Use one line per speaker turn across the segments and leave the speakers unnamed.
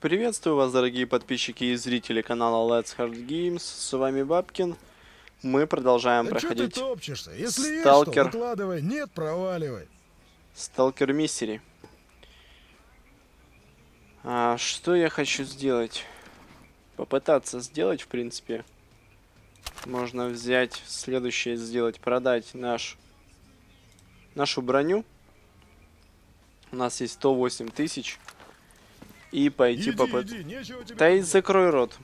Приветствую вас, дорогие подписчики и зрители канала Let's Hard Games. С вами Бабкин. Мы продолжаем
Да
проходить
ты топчешься? Если
Сталкер.
есть, что выкладывай. Нет, проваливай.
Сталкер Миссери. А, что я хочу сделать? Попытаться сделать, в принципе. Можно взять следующее, сделать, продать наш, нашу броню. У нас есть 108 тысяч. И пойти
Иди,
попытаться...
иди, нечего тебе
Да и закрой рот.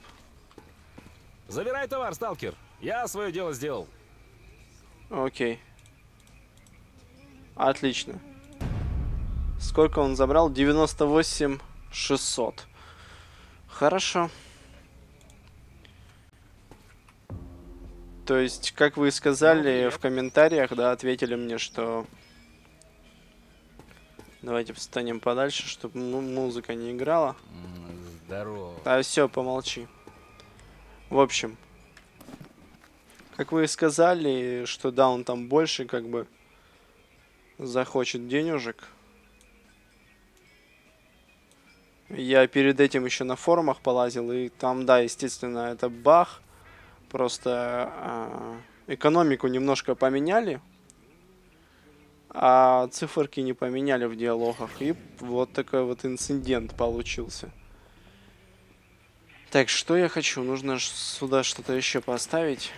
Забирай товар, сталкер. Я свое дело сделал.
Окей. Отлично. Сколько он забрал? 98 600. Хорошо. То есть, как вы сказали в комментариях, да, ответили мне, что... Давайте встанем подальше, чтобы музыка не играла.
Здорово.
А все, помолчи. В общем, как вы и сказали, что да, он там больше как бы захочет денежек. Я перед этим еще на форумах полазил, и там, да, естественно, это бах. Просто а, экономику немножко поменяли, а циферки не поменяли в диалогах. И вот такой вот инцидент получился. Так, что я хочу? Нужно сюда что-то еще поставить.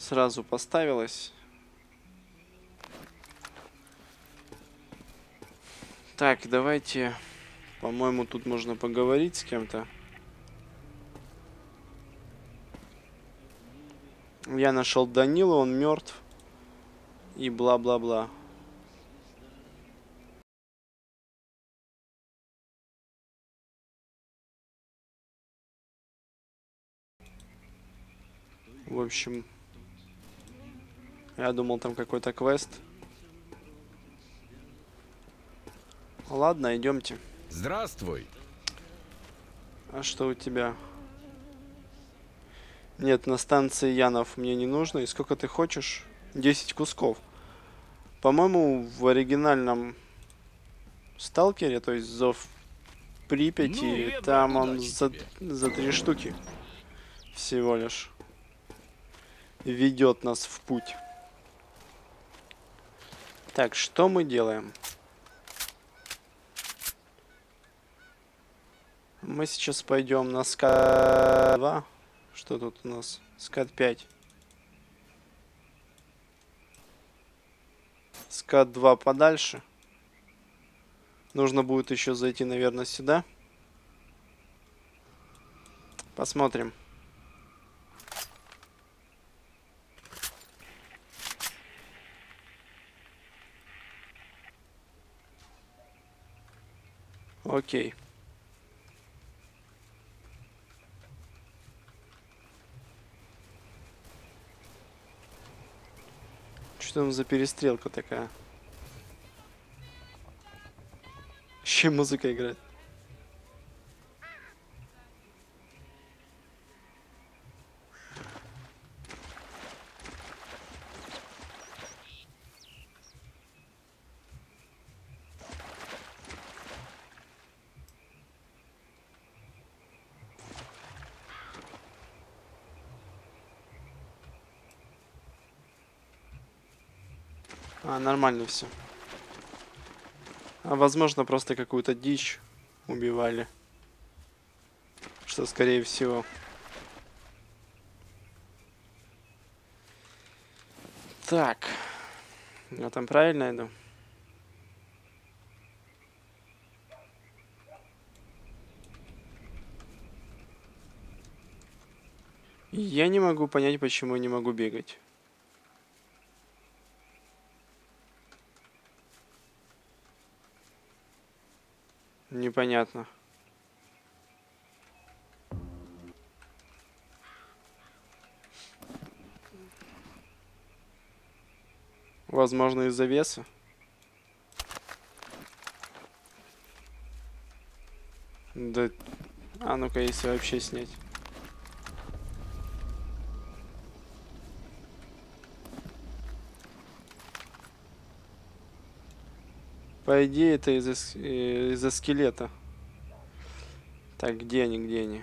Сразу поставилось. Так, давайте... По-моему, тут можно поговорить с кем-то. Я нашел Данила, он мертв. И бла-бла-бла. В общем, я думал, там какой-то квест. Ладно, идемте.
Здравствуй.
А что у тебя? Нет, на станции Янов мне не нужно. И сколько ты хочешь? 10 кусков. По-моему, в оригинальном Сталкере, то есть Зов Припяти,
Ну,
там он за, за три штуки всего лишь ведет нас в путь. Так, что мы делаем? Мы сейчас пойдем на скат 2. Что тут у нас? Скат 5. Скат 2 подальше. Нужно будет еще зайти, наверное, сюда. Посмотрим. Окей. Что там за перестрелка такая? Еще музыка играет. нормально все. А возможно просто какую-то дичь убивали. Что скорее всего. Так. Я там правильно иду? Я не могу понять, почему я не могу бегать. Непонятно. Возможно, из-за веса. Да... А ну-ка, если вообще снять. По идее, это из-за э, из-за скелета. Так, где они, где они?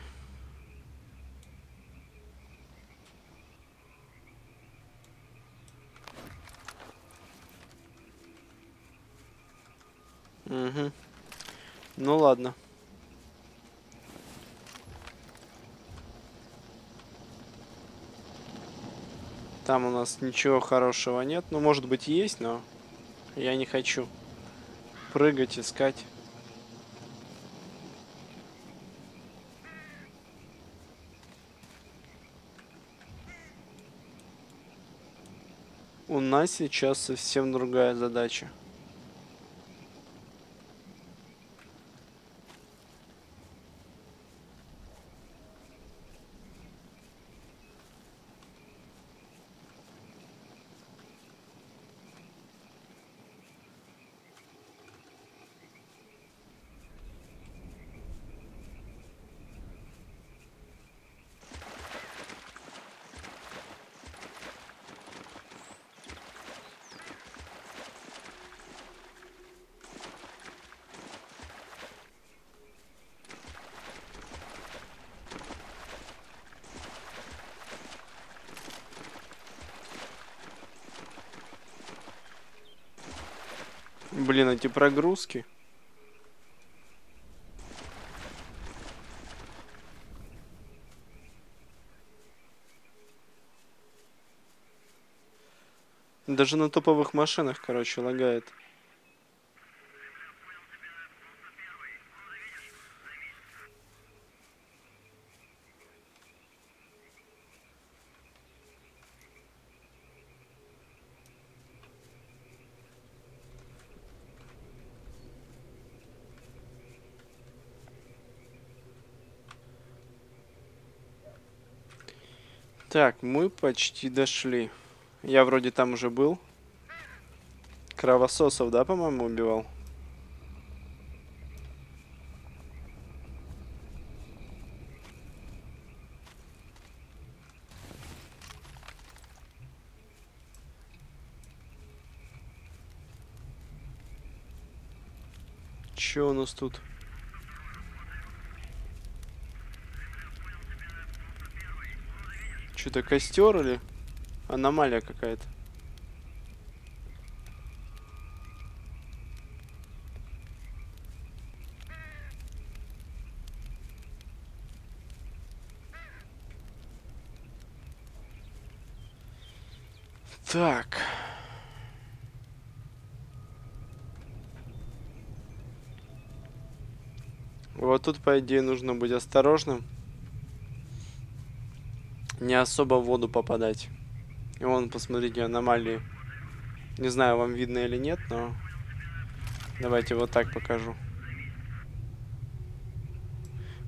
Угу. Ну ладно. Там у нас ничего хорошего нет. Ну, может быть, есть, но я не хочу прыгать, искать. У нас сейчас совсем другая задача. Блин, эти прогрузки. Даже на топовых машинах, короче, лагает. Так, мы почти дошли. Я вроде там уже был. Кровососов, да, по-моему, убивал? Чё у нас тут? Что-то костер или аномалия какая-то? Так. Вот тут, по идее, нужно быть осторожным. Не особо в воду попадать. И вон, посмотрите, аномалии. Не знаю, вам видно или нет, но... Давайте вот так покажу.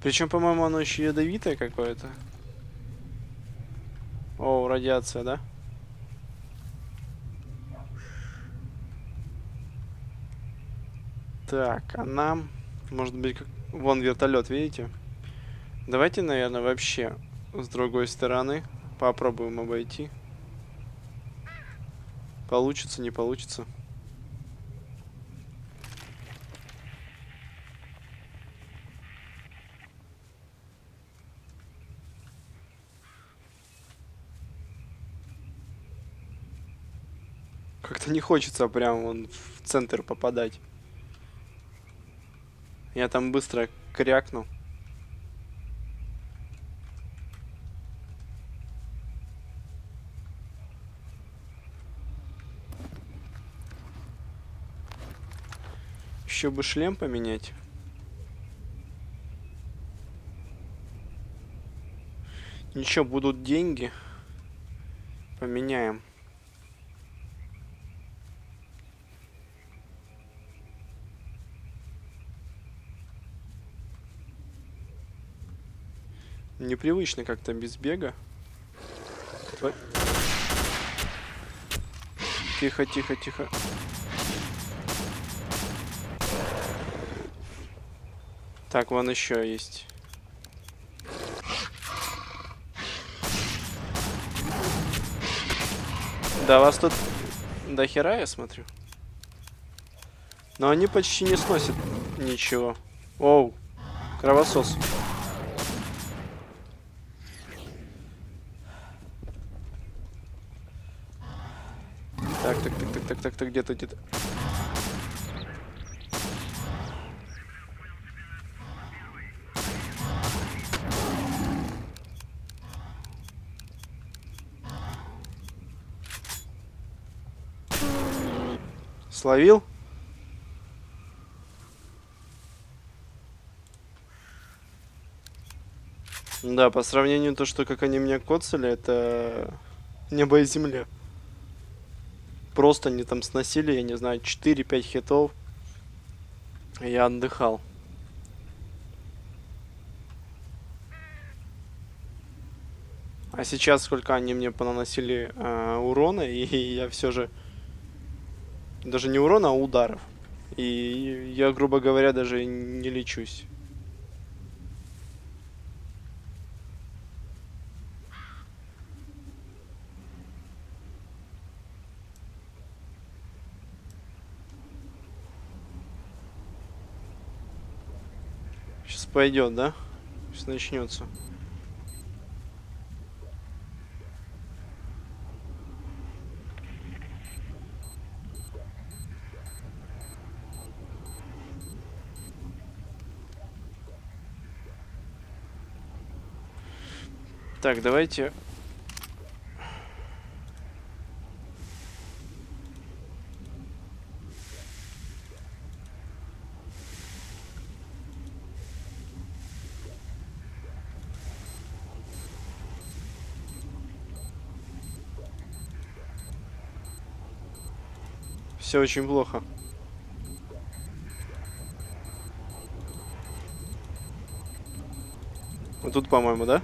Причем, по-моему, оно еще ядовитое какое-то. О, радиация, да? Так, а нам... Может быть, как... вон вертолет, видите? Давайте, наверное, вообще с другой стороны попробуем обойти. Получится, не получится. Как-то не хочется прям вон в центр попадать. Я там быстро крякну. Еще бы шлем поменять. Ничего, будут деньги. Поменяем. Непривычно как-то без бега. Тихо, тихо, тихо. Так, вон еще есть. Да, вас тут до хера, я смотрю. Но они почти не сносят ничего. Оу, кровосос. Так, так, так, так, так, так, так, где-то, где-то. Словил? Да, по сравнению то, что как они меня коцали, это небо и земля. Просто они там сносили, я не знаю, 4-5 хитов. и Я отдыхал. А сейчас сколько они мне понаносили э, урона, и я все же даже не урона, а ударов. И я, грубо говоря, даже не лечусь. Сейчас пойдет, да? Сейчас начнется. Так, давайте... Все очень плохо. Вот тут, по-моему, да?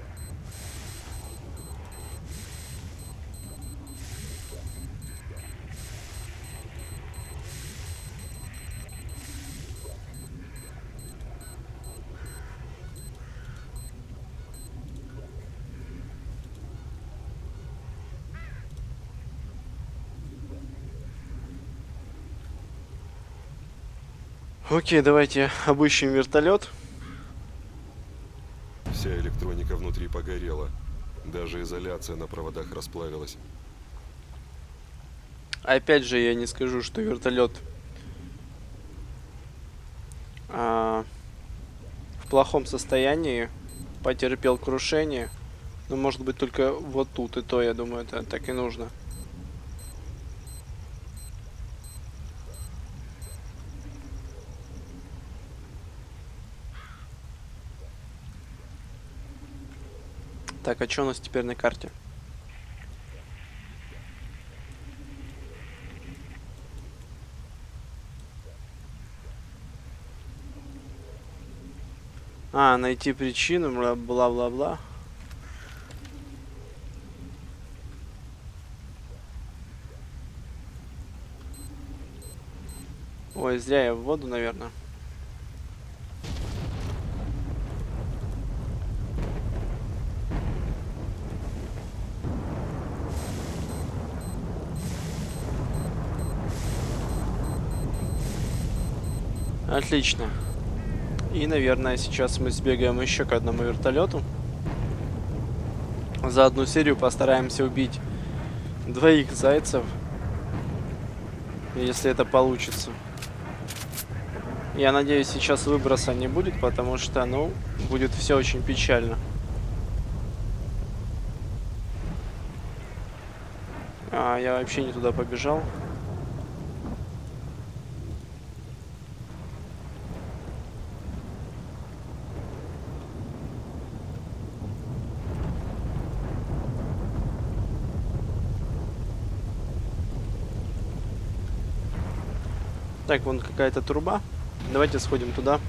Окей, давайте обыщем вертолет.
Вся электроника внутри погорела. Даже изоляция на проводах расплавилась.
Опять же, я не скажу, что вертолет а, в плохом состоянии, потерпел крушение. Но может быть только вот тут, и то, я думаю, это так и нужно. Так, а что у нас теперь на карте? А, найти причину, бла-бла-бла. Ой, зря я в воду, наверное. Отлично. И, наверное, сейчас мы сбегаем еще к одному вертолету. За одну серию постараемся убить двоих зайцев. Если это получится. Я надеюсь, сейчас выброса не будет, потому что, ну, будет все очень печально. А, я вообще не туда побежал. Так, вон какая-то труба. Давайте сходим туда.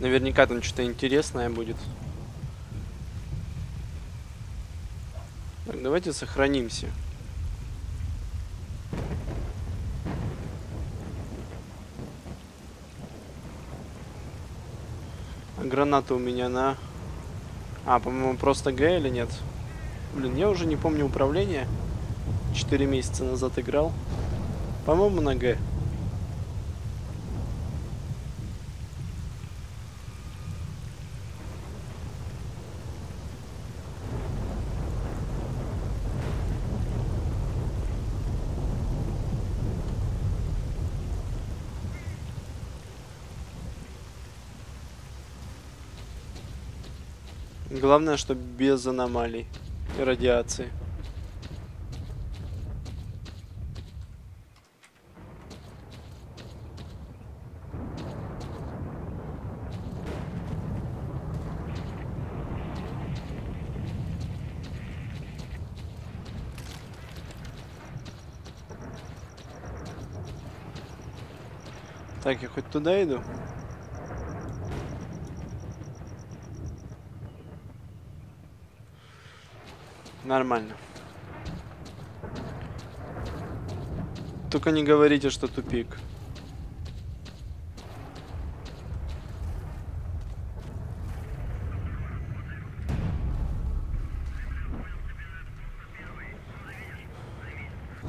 Наверняка там что-то интересное будет. Так, давайте сохранимся. А граната у меня на... А, по-моему, просто Г или нет? Блин, я уже не помню управление. Четыре месяца назад играл. По-моему, на Г. Главное, что без аномалий и радиации. Так, я хоть туда иду? Нормально. Только не говорите, что тупик.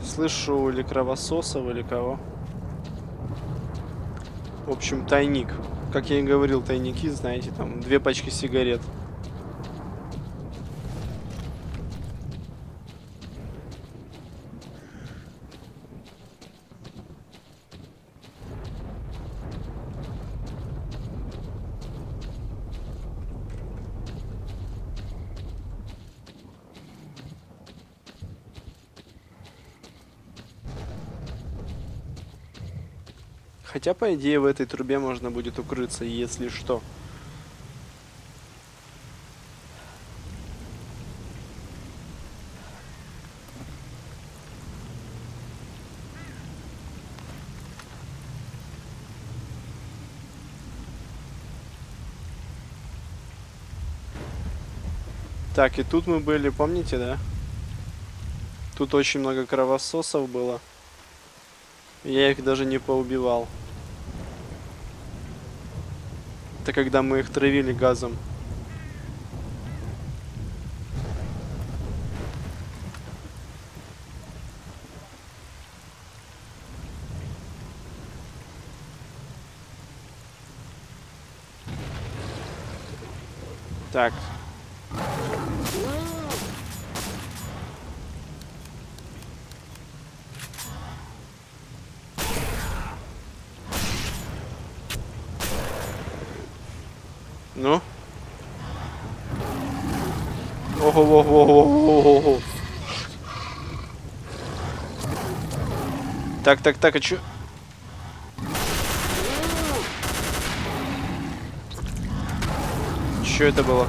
Слышу или кровососов, или кого. В общем, тайник. Как я и говорил, тайники, знаете, там две пачки сигарет. Хотя, по идее, в этой трубе можно будет укрыться, если что. Так, и тут мы были, помните, да? Тут очень много кровососов было. Я их даже не поубивал. Это когда мы их травили газом. Так, так, так, а чё? Чё это было?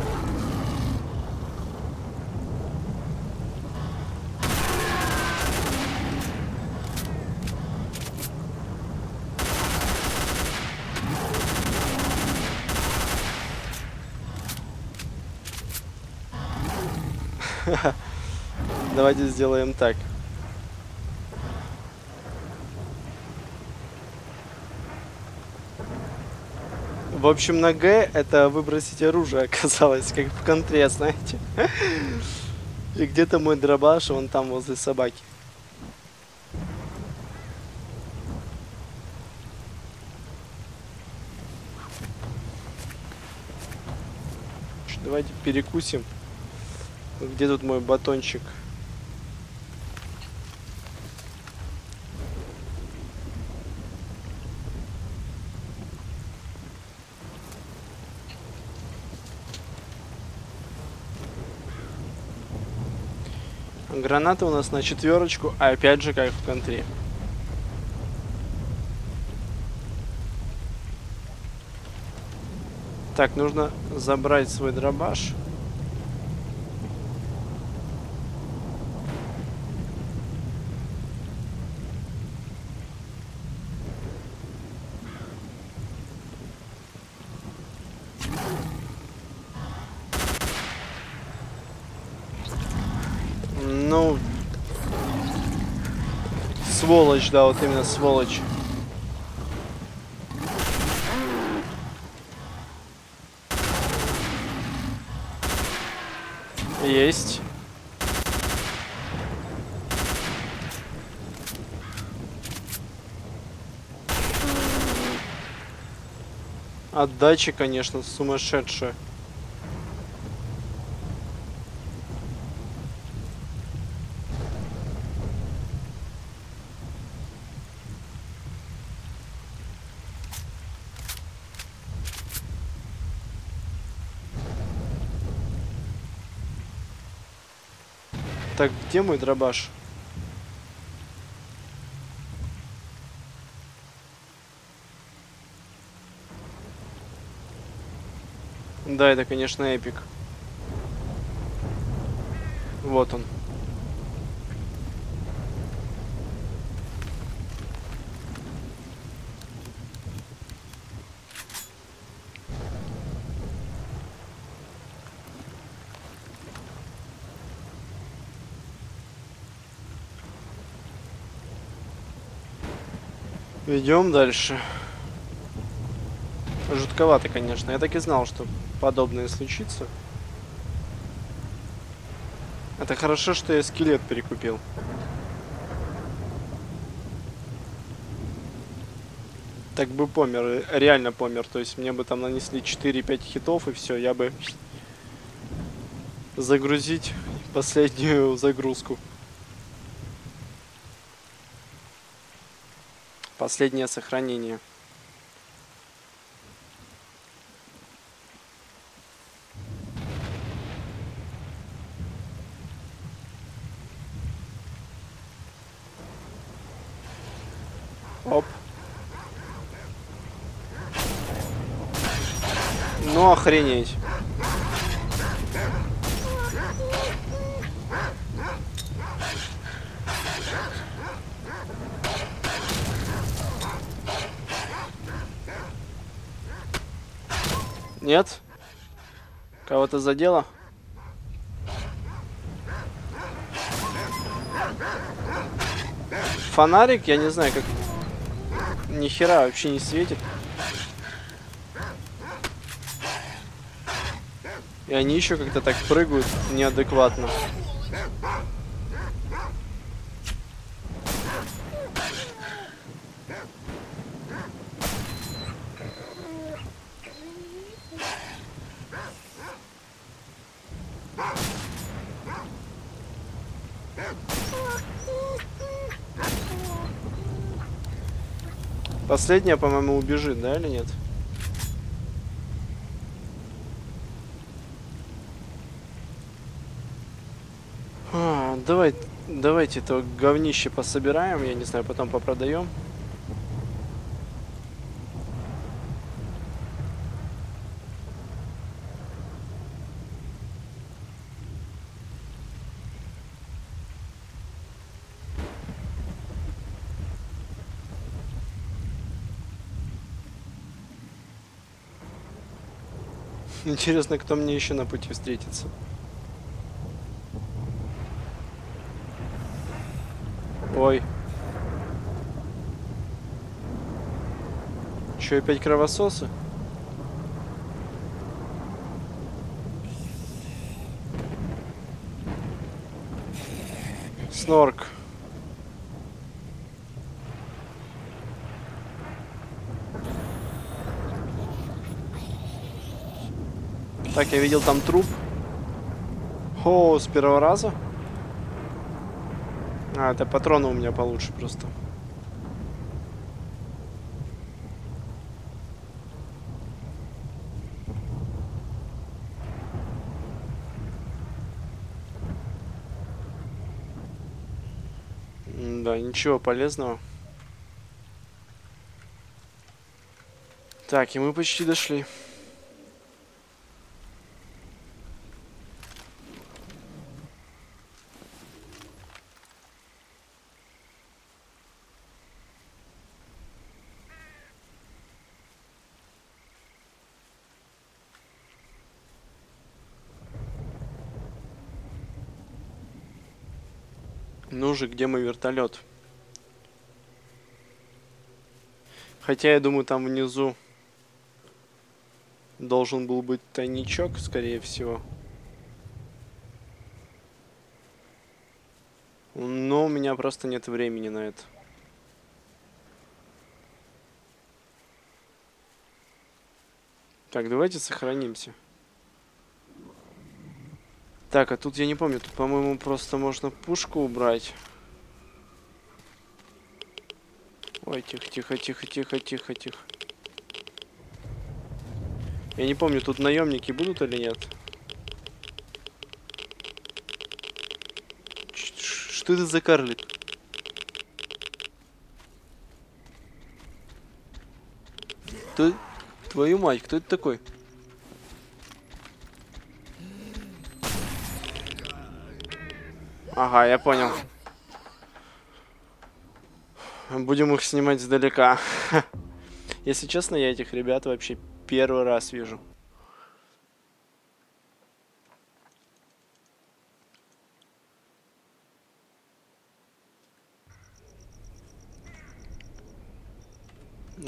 Давайте сделаем так. В общем, на Г это выбросить оружие оказалось, как в контре, знаете. И где-то мой дробаш, он там возле собаки. Давайте перекусим. Где тут мой батончик? Граната у нас на четверочку, а опять же как в контре. Так, нужно забрать свой дробаш. Сволочь, да, вот именно сволочь. Есть. Отдача, конечно, сумасшедшая. Так, где мой дробаш? Да, это, конечно, эпик. Вот он. Идем дальше. Жутковато, конечно. Я так и знал, что подобное случится. Это хорошо, что я скелет перекупил. Так бы помер, реально помер. То есть мне бы там нанесли 4-5 хитов и все, я бы загрузить последнюю загрузку. Последнее сохранение. Оп. Ну охренеть. Нет? Кого-то задело? Фонарик, я не знаю, как... Ни хера вообще не светит. И они еще как-то так прыгают неадекватно. Последняя, по-моему, убежит, да или нет? А, давай, давайте это говнище пособираем, я не знаю, потом попродаем. Интересно, кто мне еще на пути встретится. Ой. Че, опять кровососы? Снорк. Так, я видел там труп. О, с первого раза? А, это патроны у меня получше просто. Да, ничего полезного. Так, и мы почти дошли. Ну же, где мой вертолет? Хотя я думаю, там внизу должен был быть тайничок, скорее всего. Но у меня просто нет времени на это. Так, давайте сохранимся. Так, а тут я не помню, тут, по-моему, просто можно пушку убрать. Ой, тихо, тихо, тихо, тихо, тихо, тихо. Я не помню, тут наемники будут или нет. Что это за карлик? Кто... Твою мать, кто это такой? Ага, я понял. Будем их снимать издалека. Если честно, я этих ребят вообще первый раз вижу.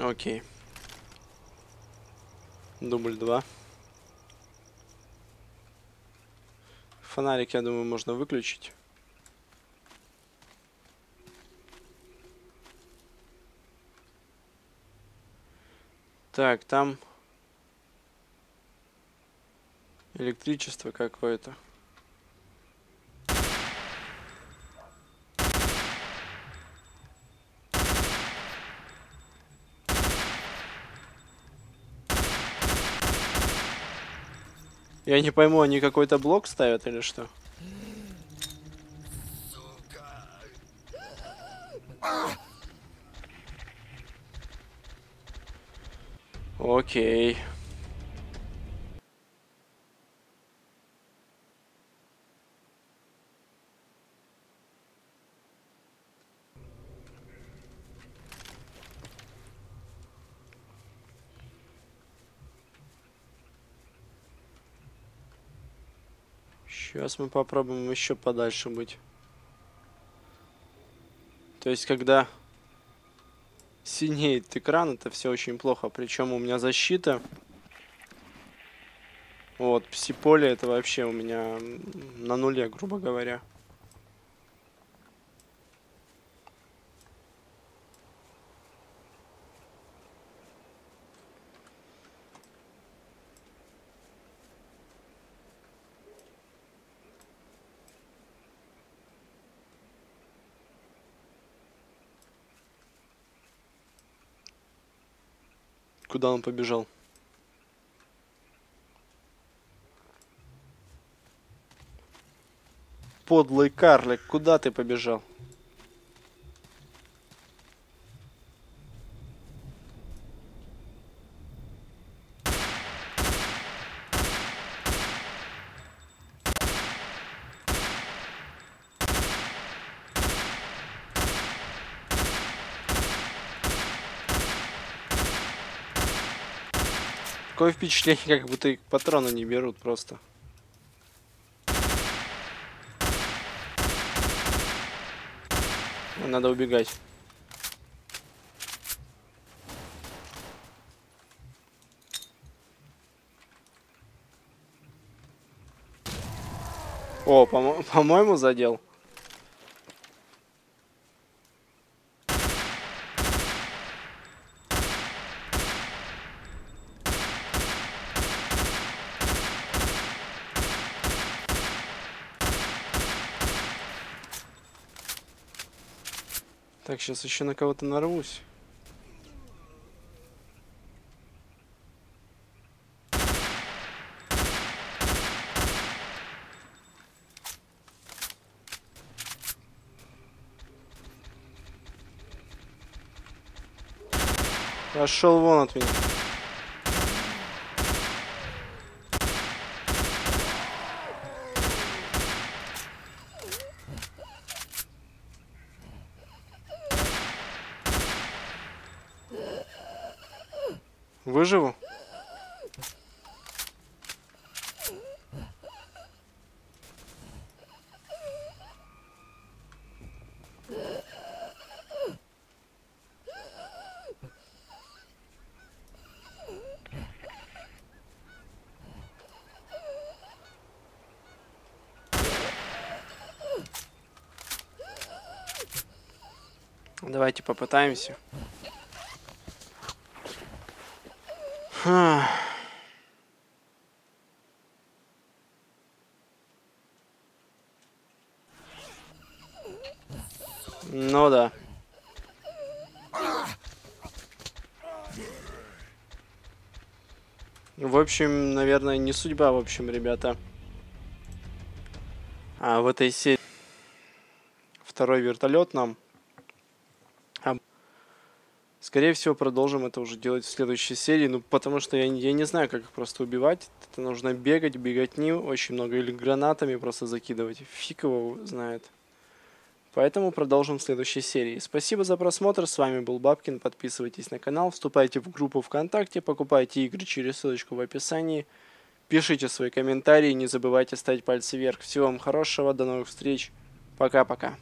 Окей. Дубль 2. Фонарик, я думаю, можно выключить. Так, там электричество какое-то. Я не пойму, они какой-то блок ставят или что? Окей. Сейчас мы попробуем еще подальше быть. То есть, когда синеет экран, это все очень плохо. Причем у меня защита. Вот, псиполе это вообще у меня на нуле, грубо говоря. Куда он побежал? Подлый карлик, куда ты побежал? Такое впечатление, как будто их патроны не берут просто. Надо убегать. О, по- по-моему, задел. Сейчас еще на кого-то нарвусь. Пошел вон от меня. Давайте попытаемся. Ха. Ну да. В общем, наверное, не судьба, в общем, ребята. А в этой серии второй вертолет нам. Скорее всего, продолжим это уже делать в следующей серии. Ну, потому что я, я не знаю, как их просто убивать. Это нужно бегать, бегать не очень много. Или гранатами просто закидывать. Фиг его знает. Поэтому продолжим в следующей серии. Спасибо за просмотр, с вами был Бабкин, подписывайтесь на канал, вступайте в группу ВКонтакте, покупайте игры через ссылочку в описании, пишите свои комментарии, не забывайте ставить пальцы вверх. Всего вам хорошего, до новых встреч, пока-пока.